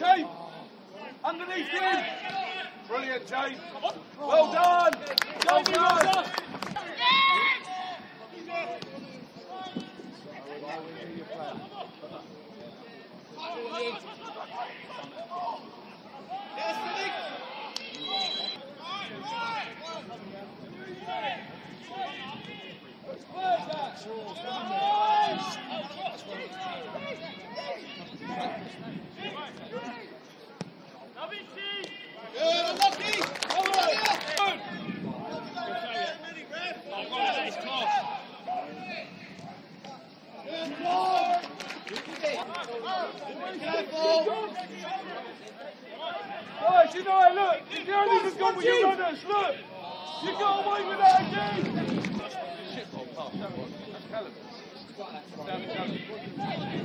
Chief. Underneath you, Brilliant, Chief. Well done. Well done. Guys, you know, look, the only has gone with your runners, look. You got away with that again. Shit ball pass, that one. That's Callum. Down the coast.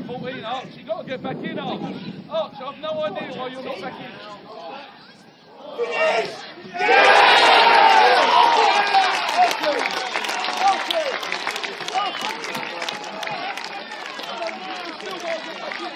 14 Arch, you got to get back in Arch. Arch, I've no idea why you're not back in. Well done, Harry. Well done, Ace. We'll direct this off, yeah? Good. Good. Win it back to the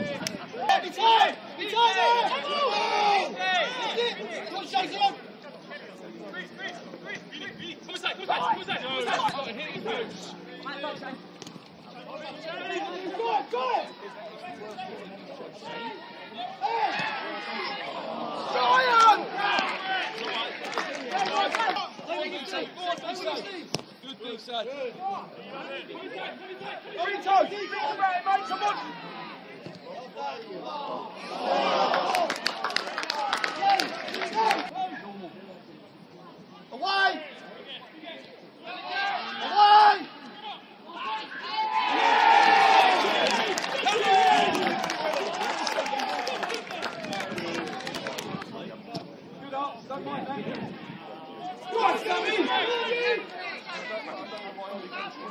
Be tight! Be tight there! That's it! Come on, shake it up! Go, go! Zion! Good thing, son. Vito, keep it about it, mate, come on! Away! Away! Good Arch. Don't mind that. Go on, Sammy! Ollie! Ollie!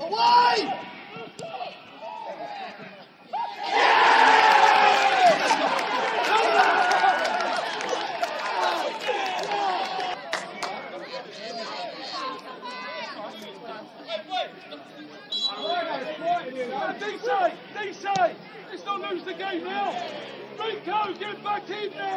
Away! No, D side, D side. Let's not lose the game now. Rico, get back in there.